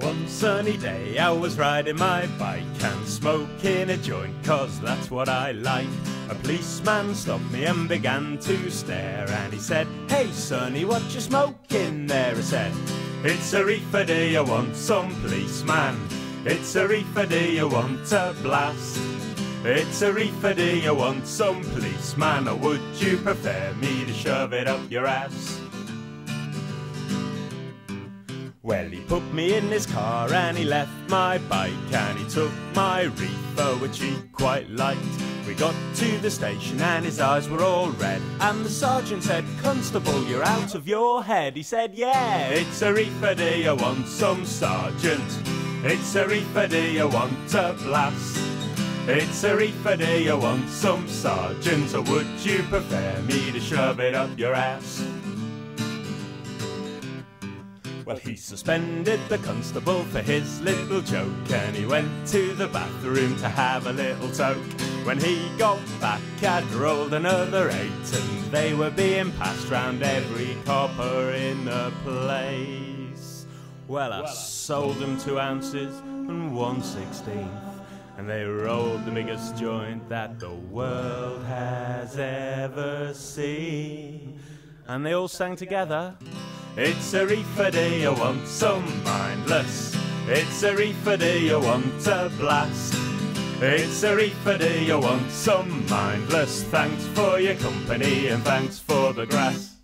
One sunny day I was riding my bike and smoking a joint cause that's what I like. A policeman stopped me and began to stare and he said, Hey sonny, what you smoking there? I said, It's a reefer, do you want some policeman? It's a reefer, do you want a blast? It's a reefer, do you want some policeman? Or would you prefer me to shove it up your ass? Well, he put me in his car and he left my bike and he took my reefer, which he quite liked. We got to the station and his eyes were all red. And the sergeant said, Constable, you're out of your head. He said, Yeah, it's a reefer, do you want some sergeant? It's a reefer, do you want a blast? It's a reefer, do you want some sergeant? Or would you prefer me to shove it up your ass? Well, he suspended the constable for his little joke, and he went to the bathroom to have a little toke. When he got back, I'd rolled another eight, and they were being passed round every copper in the place. Well, I sold them two ounces and one sixteenth, and they rolled the biggest joint that the world has ever seen. And they all sang together. It's a reefer, day, you want some mindless? It's a reefer, day, you want a blast? It's a reefer, day, you want some mindless? Thanks for your company and thanks for the grass.